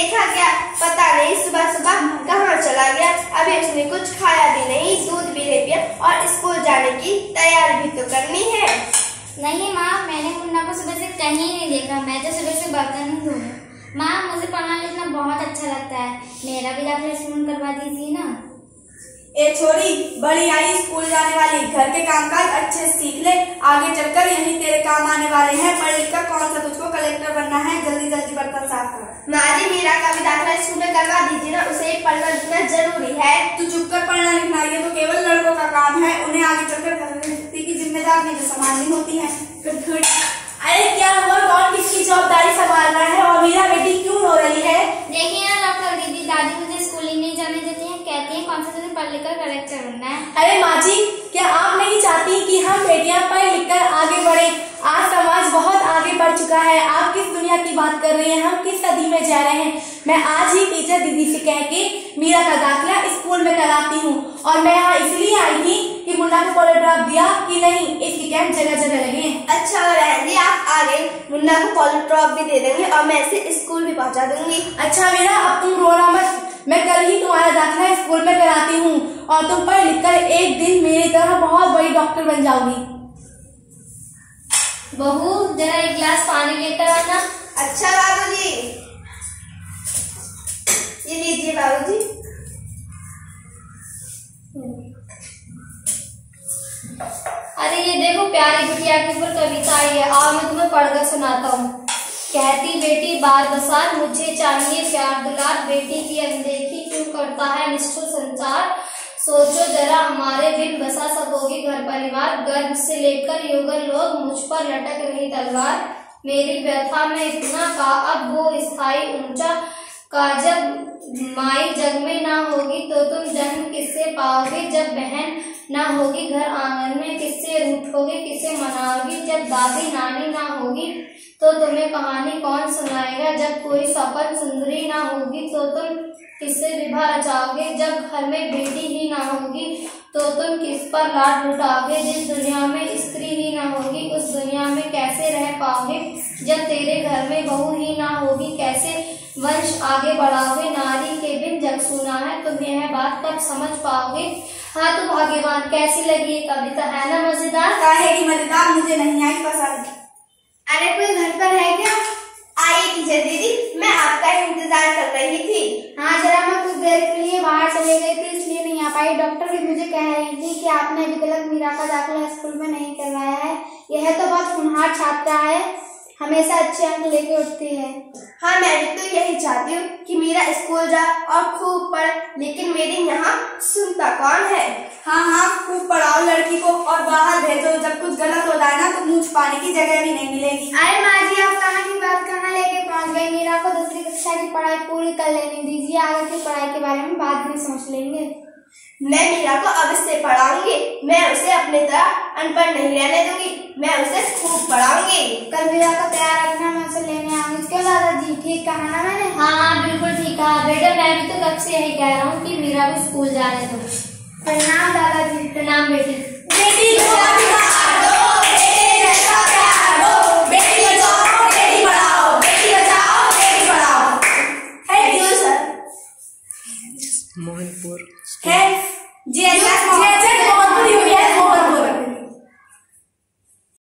देखा क्या पता नहीं सुबह सुबह कहाँ चला गया। अभी उसने कुछ खाया भी नहीं दूध भी नहीं पिया और स्कूल जाने की तैयारी भी तो करनी है। नहीं माँ मैंने मुन्ना को सुबह से कहीं नहीं देखा। मैं तो सुबह से बर्तन धोऊं माँ मुझे पढ़ना लिखना बहुत अच्छा लगता है। मेरा भी दाखिला स्कूल करवा दीजिए ना। ए छोरी बड़ी आई स्कूल जाने वाली घर के कामकाज अच्छे से सीख ले। आगे चलकर यही तेरे काम आने वाले हैं। पढ़ लिख कर कौन सा तुझको कलेक्टर बनना है जल्दी जल्दी बर्तन साफ़ कर माँ जी मीरा का भी दाखिला स्कूल में करवा दीजिए ना उसे पढ़ना लिखना ज़रूरी है तू चुप कर पढ़ना लिखना ये तो केवल लड़कों का काम है उन्हें आगे चलकर स्थिति की ज़िम्मेदारी जो संभालनी होती है। अरे क्या हुआ? कौन किसकी जवाबदारी संभाल रहा है? और मेरा बेटी क्यों रो रही है? देखिए ना डॉक्टर दीदी दादी मुझे स्कूल ही नहीं जाने देती हैं कहती हैं कौन सा तुझे पढ़ लिख कर कलेक्टर बनना है। अरे माँ जी क्या आप नहीं चाहती कि हम बेटियाँ पढ़ लिख कर आगे बढ़े? आज समाज बहुत आगे बढ़ चुका है। आप किस दुनिया की बात कर रही हैं? हम किस सदी में जा रहे हैं? मैं आज ही टीचर दीदी से कह के मीरा का दाखिला स्कूल में कराती हूँ। और मैं यहाँ इसलिए आई थी कि मुन्ना को पॉलिड्रॉप दिया कि नहीं इसकी कैंप जगह जगह लगे हैं। अच्छा जी आप आ गए मुन्ना को पॉलिड्रॉप भी दे देंगे और मैं इसे स्कूल भी पहुँचा दूँगी। अच्छा मीरा अब तुम रोना मत। मैं कल ही तुम्हारा दाखिला स्कूल में कराती हूँ। और तुम पढ़ लिख कर एक दिन मेरी तरह बहुत बड़ी डॉक्टर बन जाओगी बहू जरा एक गिलास पानी लेकर आना। अच्छा बाबू जी ये लीजिए बाबू जी अरे ये देखो प्यारी बिटिया के ऊपर कविता आई है। आओ मैं तुम्हें पढ़कर सुनाता हूँ। कहती बेटी बार बसार मुझे चाहिए प्यार दुलार। बेटी की अनदेखी क्यों करता है निष्ठुर संसार? सोचो जरा, हमारे बिन बसा सकोगी घर परिवार। गर्भ से लेकर युगल लोग मुझ पर लटक रही तलवार। मेरी व्यथा में इतना का, अब वो स्थायी ऊँचा का जब माई जग में ना होगी तो तुम जन्म किससे पाओगे? जब बहन ना होगी, घर आँगन में किससे रूठोगे किससे मनाओगी? जब दादी नानी ना होगी तो तुम्हें कहानी कौन सुनाएगा? जब कोई सपन सुंदरी ना होगी तो तुम किससे विवाह रचाओगे जब घर में बेटी ही ना होगी तो तुम किस पर लाड लुटाओगे? जिस दुनिया में स्त्री ही ना होगी, उस दुनिया में कैसे रह पाओगे? जब तेरे घर में बहू ही ना होगी, कैसे वंश आगे बढ़ाओगे? नारी के बिन जग सुना है, तुम यह बात कब समझ पाओगे? हाँ तो भाग्यवान, कैसी लगी कविता? है ना, मज़ेदार? मज़ेदार मुझे नहीं आई पसंद अरे कोई घर पर है क्या आई टीचर दीदी मैं आपका इंतज़ार कर रही थी हाँ जरा मैं कुछ देर के लिए बाहर चले गई थी इसलिए नहीं आ पाई डॉक्टर भी मुझे कह रही थी कि आपने अभी तक मीरा का दाखिला स्कूल में नहीं करवाया है। यह तो बहुत होनहार छात्रा है। हमेशा अच्छे अंक लेके उठती है। हाँ मैं भी तो यही चाहती हूँ कि मेरा स्कूल जा और खूब पढ़ लेकिन मेरे यहाँ सुनता कौन है? हाँ हाँ खूब पढ़ाओ लड़की को और बाहर भेजो। जब कुछ गलत हो जाए ना तो मुँह पाने की जगह भी नहीं मिलेगी। अरे माँ जी आप पहुँच मीरा को दूसरी कक्षा की पढ़ाई पूरी कर लेने दीजिए। आगे की पढ़ाई के बारे में बाद में सोच लेंगे। मैं मीरा को अब से पढ़ाऊँगी। मैं उसे अपने तरह अनपढ़ नहीं रहने दूँगी। मैं उसे खूब पढ़ाऊँगी। कल मीरा को तैयार रखना मैं उसे लेने आऊँगी। क्यों दादाजी ठीक कहा ना मैंने? हाँ हाँ बिल्कुल ठीक कहा। बेटा मैं भी तो कब से यही कह रहा हूँ कि मीरा भी स्कूल जाने दो। प्रणाम दादाजी। प्रणाम बेटी। बेटी को मोहनपुर